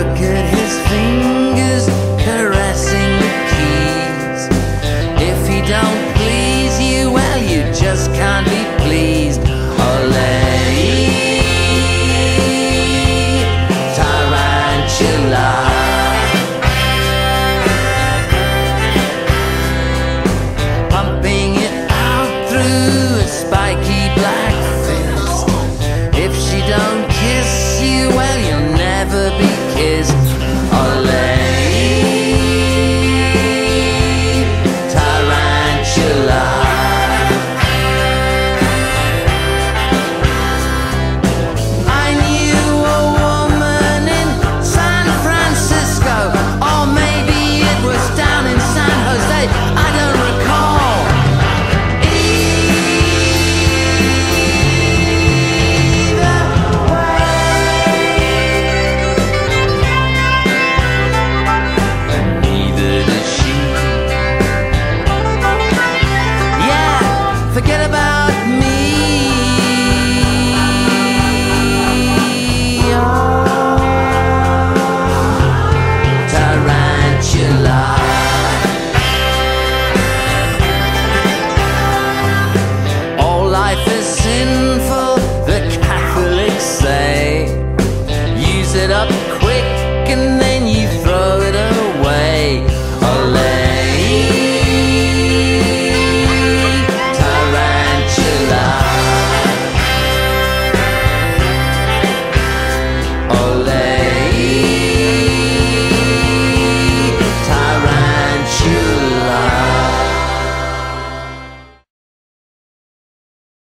Look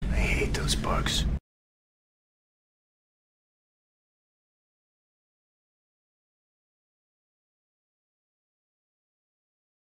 I hate those bugs.